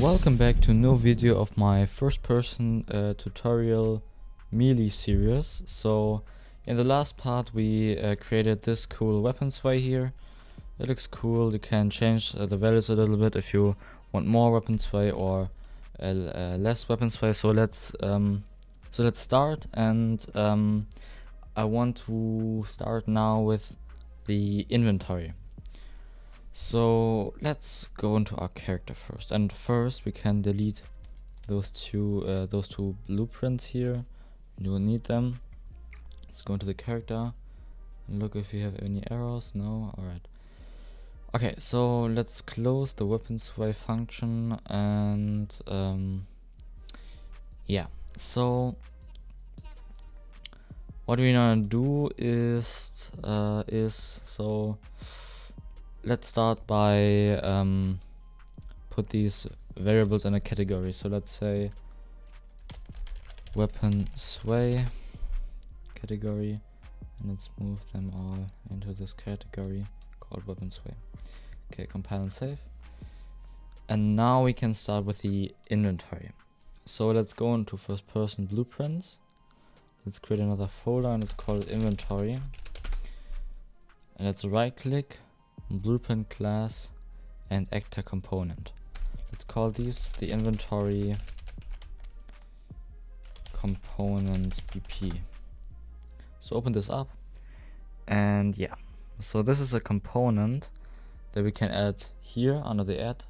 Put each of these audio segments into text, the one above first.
Welcome back to new video of my first person uh, tutorial melee series. So in the last part we uh, created this cool weapon sway here. It looks cool, you can change uh, the values a little bit if you want more weapon sway or uh, uh, less weapon sway. So let's um, so let's start and um, I want to start now with the inventory. So let's go into our character first. And first we can delete those two uh, those two blueprints here. You don't need them. Let's go into the character and look if you have any errors. No, alright. Okay, so let's close the weapon sway function and um, yeah. So what we're gonna do is uh, is so let's start by um, put these variables in a category. So let's say weapon sway category and let's move them all into this category called weapon sway. Okay, compile and save. And now we can start with the inventory. So let's go into first person blueprints. Let's create another folder and let's call it inventory. And let's right click blueprint class and actor component. Let's call these the inventory component BP. So open this up and yeah. So this is a component that we can add here under the add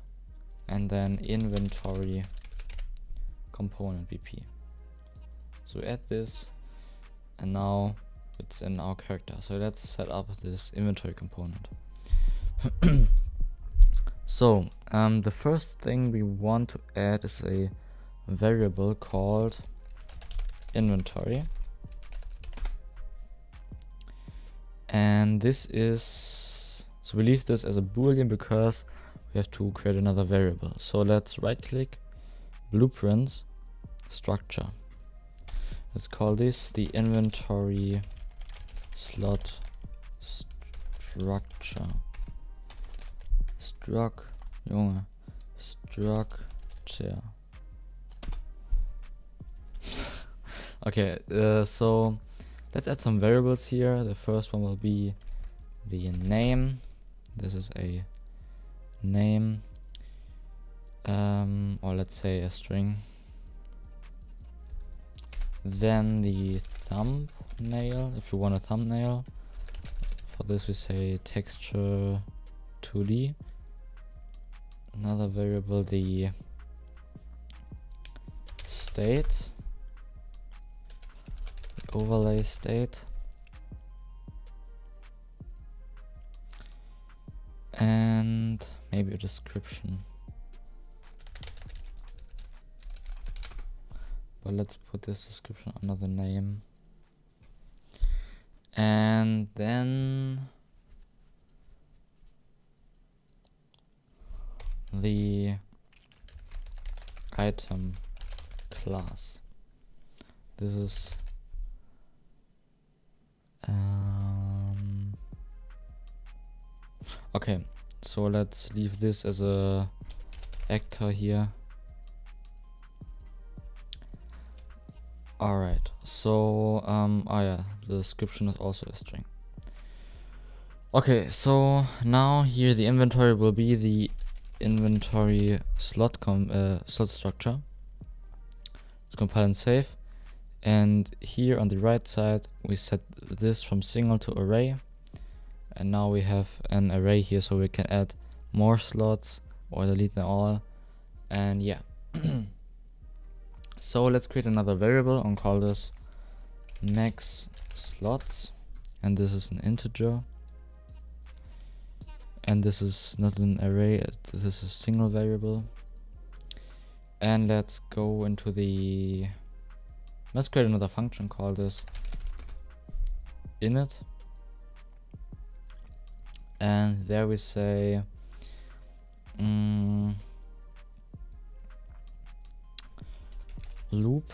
and then inventory component BP. So add this and now it's in our character. So let's set up this inventory component. so um, the first thing we want to add is a variable called inventory. And this is so we leave this as a boolean because we have to create another variable. So let's right click blueprints structure. Let's call this the inventory slot structure struck Junge structure. Okay uh, so let's add some variables here. The first one will be the name. This is a name. Um, or let's say a string. Then the thumbnail. If you want a thumbnail for this we say texture 2d another variable the state overlay state. And maybe a description. But let's put this description under the name. And then the item class. This is um, okay. So let's leave this as a actor here. Alright, so um oh yeah, the description is also a string. Okay, so now here the inventory will be the inventory slot com uh, slot structure. Let's compile and save. And here on the right side, we set this from single to array. And now we have an array here, so we can add more slots or delete them all. And yeah. so let's create another variable and call this max slots. And this is an integer and this is not an array this is a single variable. And let's go into the let's create another function call this init. And there we say um, loop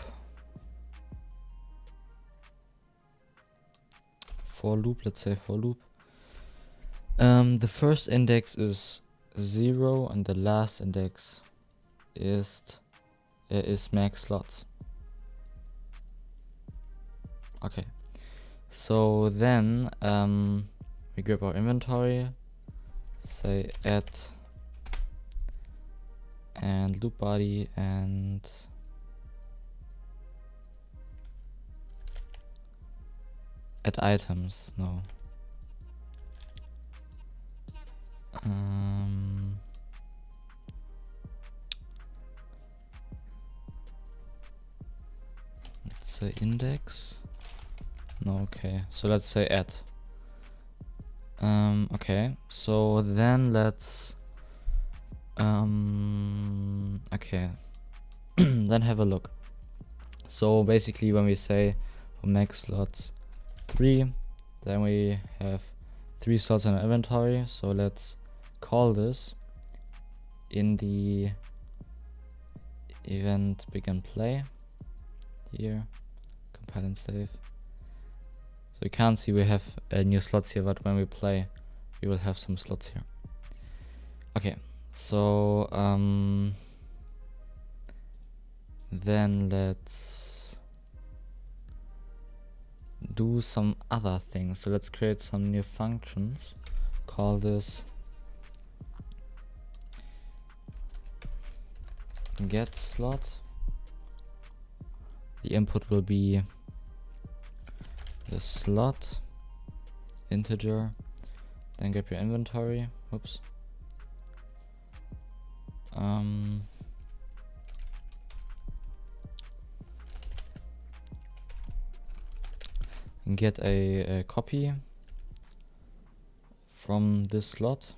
for loop let's say for loop um, the first index is 0 and the last index ist uh, is max slots. Okay, so then um, we grab our inventory, say add and loop body and add items. No. Say index. No, okay. So let's say add. Um, okay. So then let's um, okay. then have a look. So basically when we say max slots 3, then we have 3 slots in our inventory. So let's call this in the event begin play here and save. So you can't see we have uh, new slots here but when we play we will have some slots here. Okay so um then let's do some other things. So let's create some new functions. Call this get slot. The input will be the slot integer then get your inventory oops um get a, a copy from this slot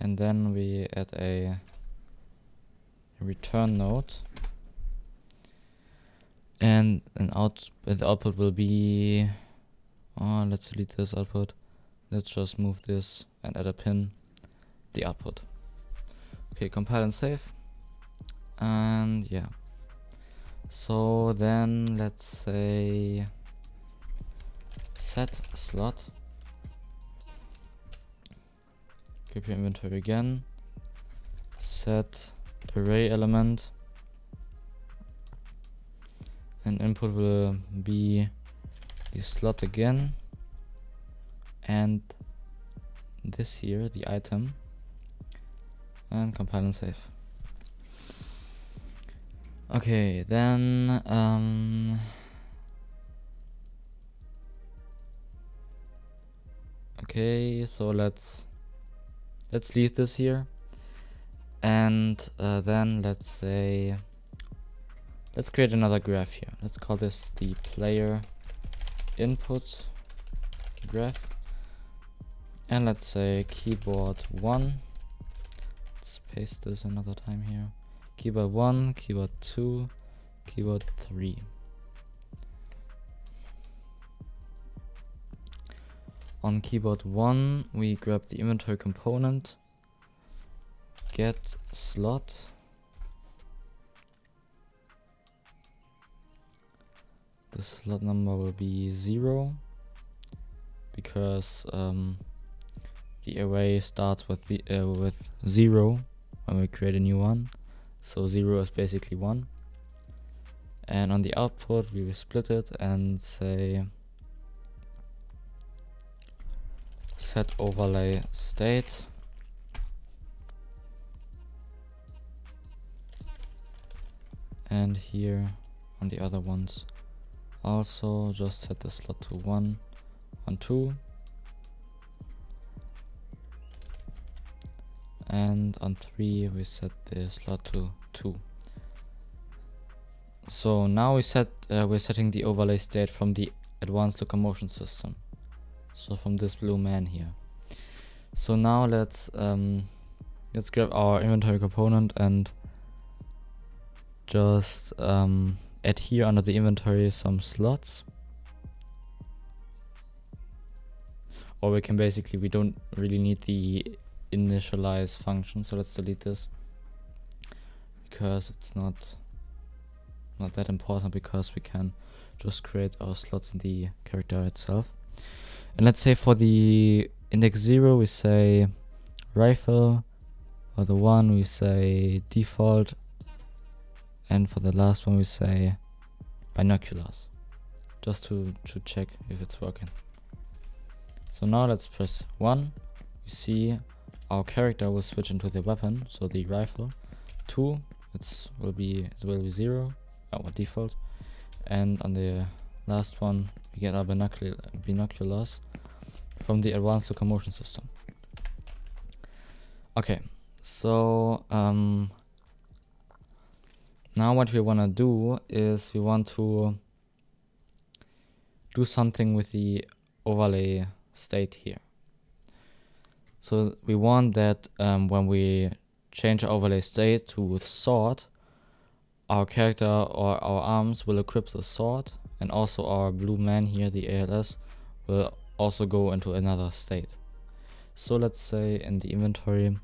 and then we add a return node and an out the output will be oh let's delete this output. Let's just move this and add a pin the output. Okay compile and save. And yeah. So then let's say set slot. Keep your inventory again. Set array element and input will be the slot again. And this here the item. And compile and save. Okay then um okay so let's let's leave this here. And uh, then let's say let's create another graph here. Let's call this the player input graph. And let's say keyboard 1 let's paste this another time here. Keyboard 1 keyboard 2 keyboard 3 on keyboard 1 we grab the inventory component get slot the slot number will be 0 because um, the array starts with the uh, with 0 when we create a new one. So 0 is basically 1 and on the output we will split it and say set overlay state. And here on the other ones also just set the slot to 1 on 2 and on 3 we set the slot to 2 so now we set uh, we're setting the overlay state from the advanced locomotion system. So from this blue man here. So now let's um, let's grab our inventory component and just um, add here under the inventory some slots. Or we can basically, we don't really need the initialize function, so let's delete this. Because it's not not that important because we can just create our slots in the character itself. And let's say for the index 0 we say rifle For the one we say default and for the last one we say binoculars just to, to check if it's working. So now let's press 1. You see our character will switch into the weapon, so the rifle. 2, it's will be it will be 0, our default. And on the last one we get our binocular, binoculars from the advanced locomotion system. Okay, so um, now what we want to do is we want to do something with the overlay state here. So we want that um, when we change overlay state to sword, our character or our arms will equip the sword and also our blue man here, the ALS, will also go into another state. So let's say in the inventory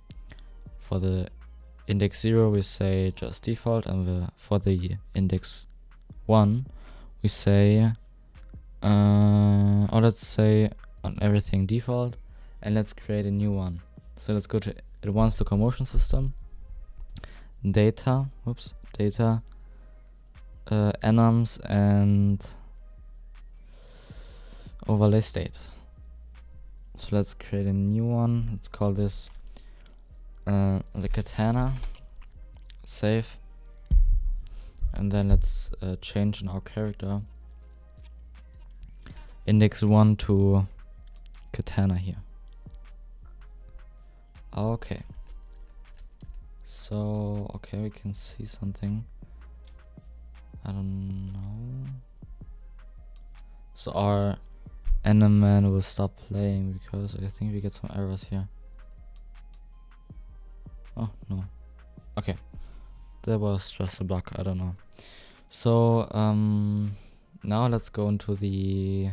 for the index 0 we say just default and the, for the index 1 we say uh, or let's say on everything default and let's create a new one. So let's go to advanced locomotion system. Data whoops data uh, enums and overlay state. So let's create a new one. Let's call this uh, the katana save. And then let's uh, change in our character. Index 1 to katana here. Okay. So okay we can see something. I don't know. So our enderman will stop playing because I think we get some errors here Oh, no. Okay. There was just a block, I don't know. So, um, now let's go into the...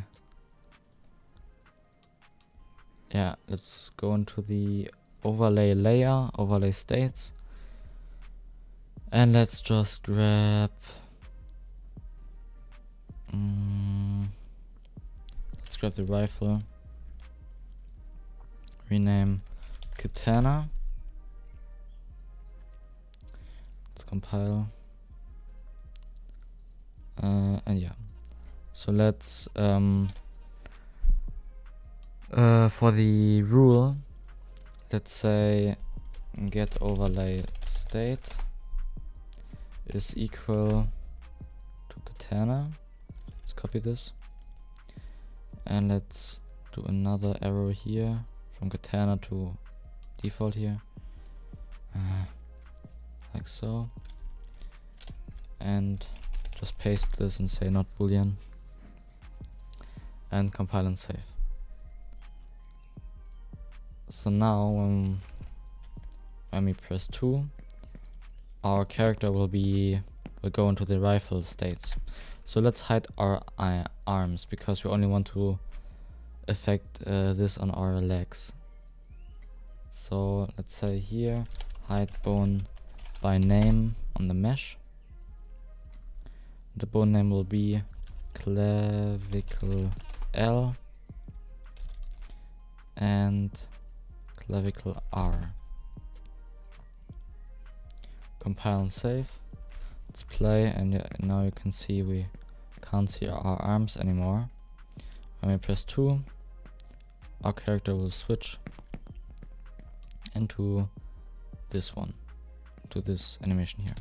Yeah, let's go into the overlay layer, overlay states. And let's just grab... Um, let's grab the rifle. Rename Katana. Compile uh, and yeah. So let's um, uh, for the rule let's say get overlay state is equal to katana. Let's copy this. And let's do another arrow here from katana to default here. Uh, like so and just paste this and say not boolean and compile and save. So now when when we press 2 our character will be will go into the rifle states so let's hide our uh, arms because we only want to affect uh, this on our legs. So let's say here hide bone by name on the mesh. The bone name will be clavicle L and clavicle R. Compile and save. Let's play and now you can see we can't see our arms anymore. When we press 2 our character will switch into this one to this animation here.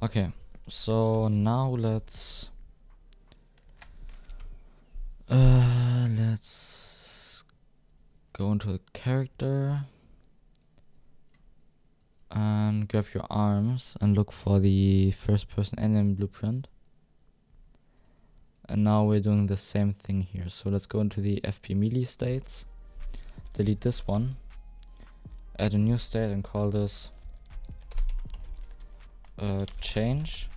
Okay, so now let's uh, let's go into the character and grab your arms and look for the first person anim blueprint. And now we're doing the same thing here. So let's go into the FP melee states, delete this one, add a new state and call this uh, change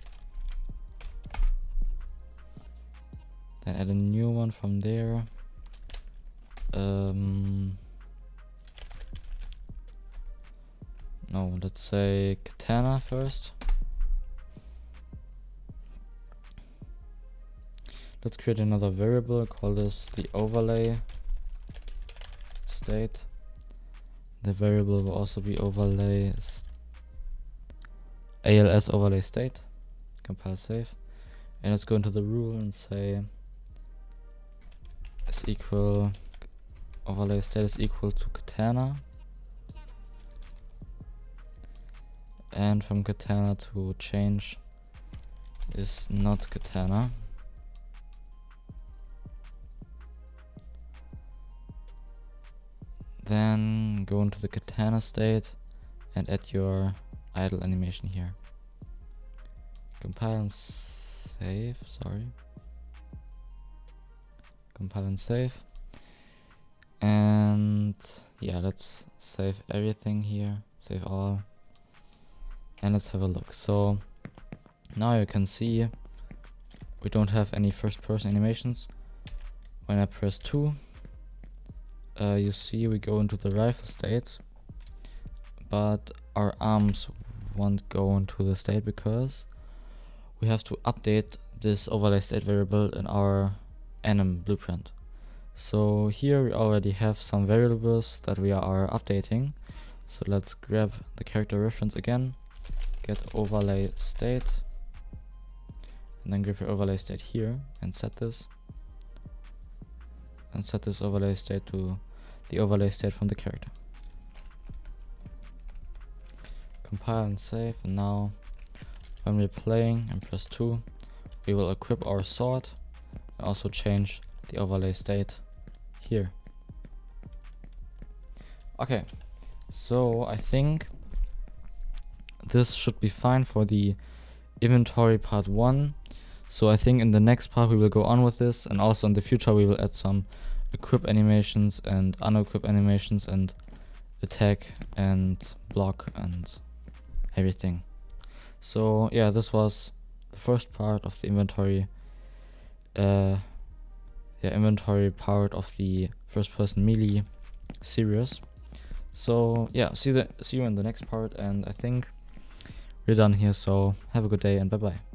then add a new one from there. Um, no let's say katana first. Let's create another variable call this the overlay state. The variable will also be overlay als overlay state compile save. And let's go into the rule and say is equal overlay state is equal to katana. And from katana to change is not katana. Then go into the katana state and add your idle animation here. Compile and save sorry compile and save. And yeah let's save everything here. Save all. And let's have a look. So now you can see we don't have any first person animations. When I press 2 uh, you see we go into the rifle state but our arms won't go into the state because we have to update this overlay state variable in our anim blueprint. So here we already have some variables that we are updating. So let's grab the character reference again get overlay state and then grab your overlay state here and set this. And set this overlay state to the overlay state from the character. Compile and save and now when we're playing and press 2 we will equip our sword also change the overlay state here. Okay, so I think this should be fine for the inventory part 1. So I think in the next part we will go on with this and also in the future we will add some equip animations and unequip animations and attack and block and everything. So yeah, this was the first part of the inventory uh yeah, inventory part of the first person melee series. So yeah, see the see you in the next part and I think we're done here, so have a good day and bye bye.